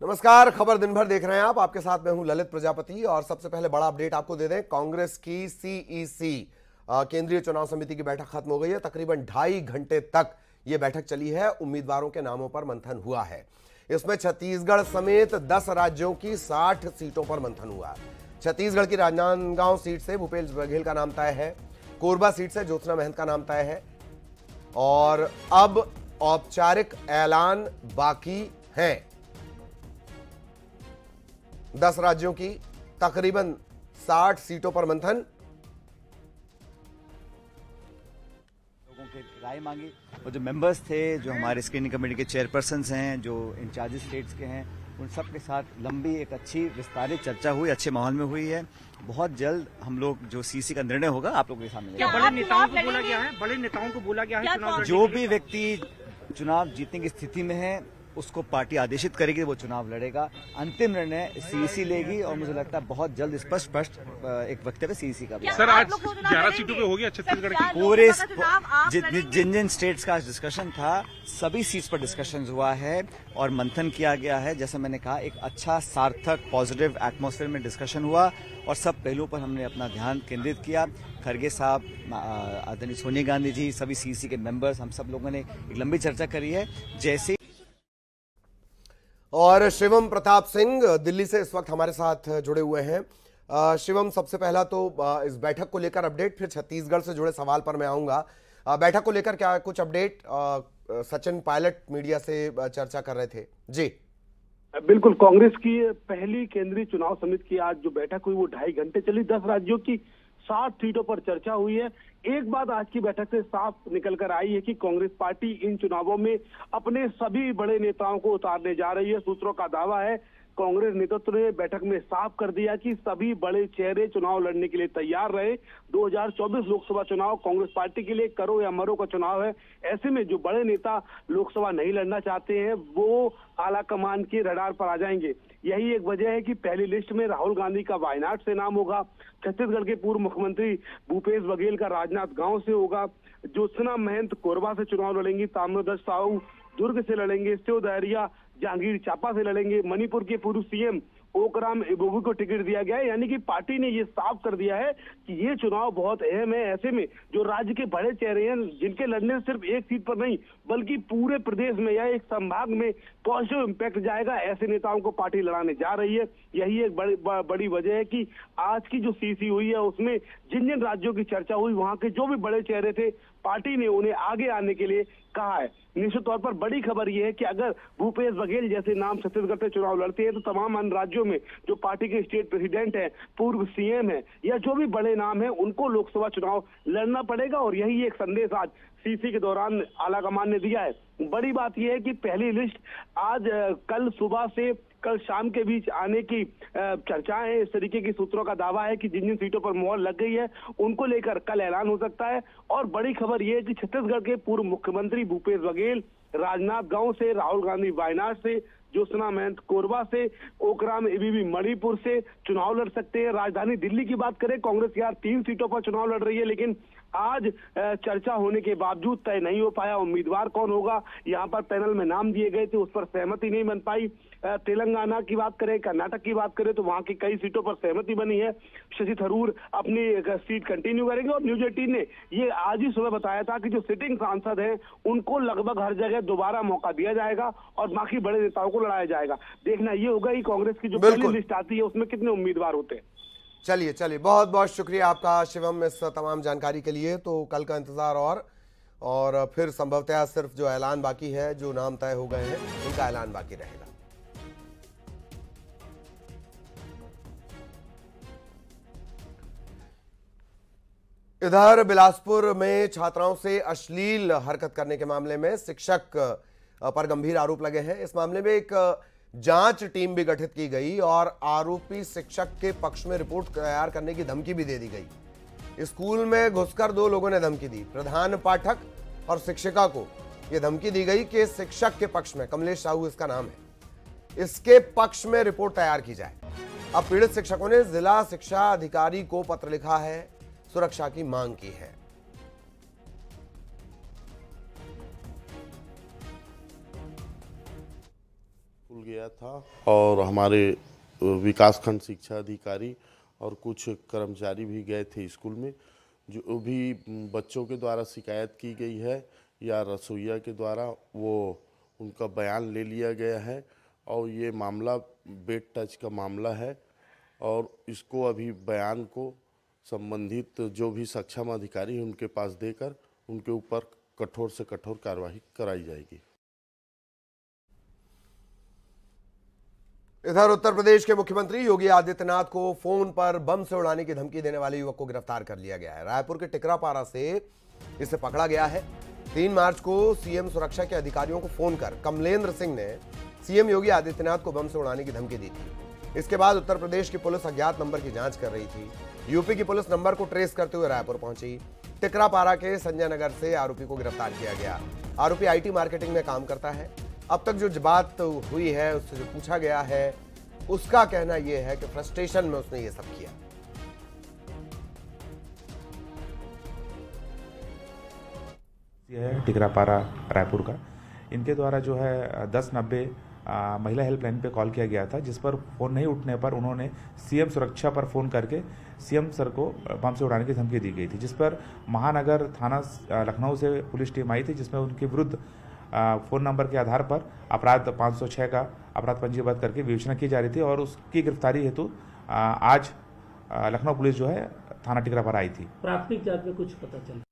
नमस्कार, खबर दिन भर देख रहे हैं आप। आपके साथ मैं हूँ ललित प्रजापति और सबसे पहले बड़ा अपडेट आपको दे दें, कांग्रेस की सीईसी केंद्रीय चुनाव समिति की बैठक खत्म हो गई है। तकरीबन ढाई घंटे तक यह बैठक चली है। उम्मीदवारों के नामों पर मंथन हुआ है। इसमें छत्तीसगढ़ समेत 10 राज्यों की 60 सीटों पर मंथन हुआ। छत्तीसगढ़ की राजनांदगांव सीट से भूपेश बघेल का नाम तय है। कोरबा सीट से ज्योत्सना महंत का नाम तय है। और अब औपचारिक ऐलान बाकी है। दस राज्यों की तकरीबन 60 सीटों पर मंथन। लोगों के राय मांगी। और जो मेंबर्स थे जो हमारे स्क्रीनिंग कमेटी के चेयरपर्सन हैं जो इंचार्ज स्टेट्स के हैं उन सब के साथ लंबी एक अच्छी विस्तारित चर्चा हुई अच्छे माहौल में हुई है। बहुत जल्द हम लोग जो सीसी का निर्णय होगा आप लोगों के सामने क्या बड़े नेताओं को बोला गया है? बड़े नेताओं को बोला गया है जो भी व्यक्ति चुनाव जीतने की स्थिति में है उसको पार्टी आदेशित करेगी वो चुनाव लड़ेगा। अंतिम निर्णय सीईसी लेगी और मुझे लगता है बहुत जल्द स्पष्ट स्पष्ट एक वक्तव्य सीईसी का भी। सर आज ग्यारह सीटों पे हो गया छत्तीसगढ़ की। पूरे जिन जिन स्टेट्स का डिस्कशन था सभी सीट्स पर डिस्कशन हुआ है और मंथन किया गया है। जैसे मैंने कहा एक अच्छा सार्थक पॉजिटिव एटमोसफेयर में डिस्कशन हुआ और सब पहलुओं पर हमने अपना ध्यान केंद्रित किया। खरगे साहब आदरणीय सोनिया गांधी जी सभी सीसी के मेंबर्स हम सब लोगों ने एक लंबी चर्चा करी है। जैसे और शिवम प्रताप सिंह दिल्ली से इस वक्त हमारे साथ जुड़े हुए हैं। शिवम, सबसे पहला तो इस बैठक को लेकर अपडेट, फिर छत्तीसगढ़ से जुड़े सवाल पर मैं आऊँगा। बैठक को लेकर क्या कुछ अपडेट? सचिन पायलट मीडिया से चर्चा कर रहे थे। जी। बिल्कुल, कांग्रेस की पहली केंद्रीय चुनाव समिति की आज जो बैठक हुई, वो ढाई घंटे चली। दस राज्यों की सात सीटों पर चर्चा हुई है। एक बात आज की बैठक से साफ़ निकलकर आई है कि कांग्रेस पार्टी इन चुनावों में अपने सभी बड़े नेताओं को उतारने जा रही है। सूत्रों का दावा है कांग्रेस नेतृत्व ने बैठक में साफ़ कर दिया कि सभी बड़े चेहरे चुनाव लड़ने के लिए तैयार रहे। 2024 लोकसभा चुनाव कांग्रेस पार्टी के लिए करो या मरो का चुनाव है। ऐसे में जो बड़े नेता लोकसभा नहीं लड़ना चाहते हैं, वो आला कमान के रडार पर आ जाएँगे। यही एक वजह है कि पहली लिस्ट में राहुल गांधी का वायनाड से नाम होगा। छत्तीसगढ़ के पूर्व मुख्यमंत्री भूपेश बघेल का राजनाथ गाँव से होगा। ज्योत्सना महंत कोरबा से चुनाव लड़ेंगी, ताम्रध्वज साहू दुर्ग से लड़ेंगे शिव दहरिया जहांगीर चापा से लड़ेंगे। मणिपुर के पूर्व सीएम ओकराम इबोबू को टिकट दिया गया है। यानी कि पार्टी ने ये साफ़ कर दिया है कि ये चुनाव बहुत अहम है ऐसे में जो राज्य के बड़े चेहरे हैं, जिनके लड़ने सिर्फ़ एक सीट पर नहीं, बल्कि पूरे प्रदेश में या एक संभाग में पॉजिटिव इम्पैक्ट जाएगा ऐसे नेताओं को पार्टी लड़ाने जा रही है। यही एक बड़ी बड़ी वजह है कि आज की जो सीसी हुई है, उसमें जिन जिन राज्यों की चर्चा हुई, वहाँ के जो भी बड़े चेहरे थे पार्टी ने उन्हें आगे आने के लिए कहा है। निश्चित तौर पर बड़ी खबर यह है कि अगर भूपेश बघेल जैसे नाम छत्तीसगढ़ से चुनाव लड़ते हैं तो तमाम अन्य राज्यों में जो पार्टी के स्टेट प्रेसिडेंट है, पूर्व सीएम है, या जो भी बड़े नाम है, उनको लोकसभा चुनाव लड़ना पड़ेगा। और यही एक संदेश आज सीसी के दौरान आला कमान ने दिया है। बड़ी बात यह है कि पहली लिस्ट आज कल सुबह से कल शाम के बीच आने की चर्चाएँ है। इस तरीके की सूत्रों का दावा है कि जिन जिन सीटों पर मोहर लग गई है, उनको लेकर कल ऐलान हो सकता है। और बड़ी खबर यह है कि छत्तीसगढ़ के पूर्व मुख्यमंत्री भूपेश बघेल, राजनाथ गाँव से, राहुल गांधी वायनाड से, ज्योत्सना महंत कोरबा से, ओकराम एबीबी मणिपुर से चुनाव लड़ सकते हैं। राजधानी दिल्ली की बात करें, कांग्रेस यार तीन सीटों पर चुनाव लड़ रही है, लेकिन आज चर्चा होने के बावजूद तय नहीं हो पाया उम्मीदवार कौन होगा। यहाँ पर पैनल में नाम दिए गए थे उस पर सहमति नहीं बन पाई। तेलंगाना की बात करें कर्नाटक की बात करें तो वहाँ की कई सीटों पर सहमति बनी है। शशि थरूर अपनी सीट कंटिन्यू करेंगे और न्यूज़ एटीन ने ये आज ही सुबह बताया था कि जो सिटिंग सांसद हैं उनको लगभग हर जगह दोबारा मौका दिया जाएगा और बाकी बड़े नेताओं को लड़ाया जाएगा। देखना ये होगा कि कांग्रेस की जो पहली लिस्ट आती है उसमें कितने उम्मीदवार होते हैं। चलिए चलिए। बहुत बहुत शुक्रिया आपका, शिवम, इस तमाम जानकारी के लिए। तो कल का इंतज़ार और और फिर संभवतः सिर्फ़ जो ऐलान बाकी है, जो नाम तय हो गए हैं, उनका ऐलान बाकी रहेगा। इधर बिलासपुर में छात्राओं से अश्लील हरकत करने के मामले में शिक्षक पर गंभीर आरोप लगे हैं। इस मामले में एक जाँच टीम भी गठित की गई और आरोपी शिक्षक के पक्ष में रिपोर्ट तैयार करने की धमकी भी दे दी गई। स्कूल में घुसकर दो लोगों ने धमकी दी। प्रधान पाठक और शिक्षिका को यह धमकी दी गई कि शिक्षक के पक्ष में, कमलेश साहू इसका नाम है, इसके पक्ष में रिपोर्ट तैयार की जाए। अब पीड़ित शिक्षकों ने जिला शिक्षा अधिकारी को पत्र लिखा है, सुरक्षा की मांग की है। स्कूल गया था और हमारे अ, विकासखंड शिक्षा अधिकारी और कुछ कर्मचारी भी गए थे स्कूल में जो भी बच्चों के द्वारा शिकायत की गई है या रसोईया के द्वारा वो उनका बयान ले लिया गया है और ये मामला बेड टच का मामला है और इसको अभी बयान को संबंधित जो भी सक्षम अधिकारी हैं उनके पास देकर उनके ऊपर कठोर से कठोर कार्रवाई कराई जाएगी। इधर उत्तर प्रदेश के मुख्यमंत्री योगी आदित्यनाथ को फ़ोन पर बम से उड़ाने की धमकी देने वाले युवक को गिरफ़्तार कर लिया गया है। रायपुर के टिकरापारा से इसे पकड़ा गया है। तीन मार्च को सीएम सुरक्षा के अधिकारियों को फ़ोन कर कमलेंद्र सिंह ने सीएम योगी आदित्यनाथ को बम से उड़ाने की धमकी दी थी। इसके बाद उत्तर प्रदेश की पुलिस अज्ञात नंबर की जाँच कर रही थी। यूपी की पुलिस नंबर को ट्रेस करते हुए रायपुर पहुँची। टिकरापारा के संजय नगर से आरोपी को गिरफ़्तार किया गया। आरोपी आईटी मार्केटिंग में काम करता है। अब तक जो बात हुई है, उससे जो पूछा गया है, उसका कहना यह है कि फ्रस्ट्रेशन में उसने ये सब किया। है टिकरापारा, रायपुर का। इनके द्वारा जो है, दस नब्बे महिला हेल्पलाइन पे कॉल किया गया था, जिस पर फ़ोन नहीं उठने पर उन्होंने सीएम सुरक्षा पर फ़ोन करके सीएम सर को बम से उड़ाने की धमकी दी गई थी, जिस पर महानगर थाना लखनऊ से पुलिस टीम आई थी, जिसमें उनके विरुद्ध फ़ोन नंबर के आधार पर अपराध 506 का अपराध पंजीबद्ध करके विवेचना की जा रही थी और उसकी गिरफ्तारी हेतु आज लखनऊ पुलिस जो है, थाना टिकरा पर आई थी। प्राथमिक जाँच में कुछ पता चला।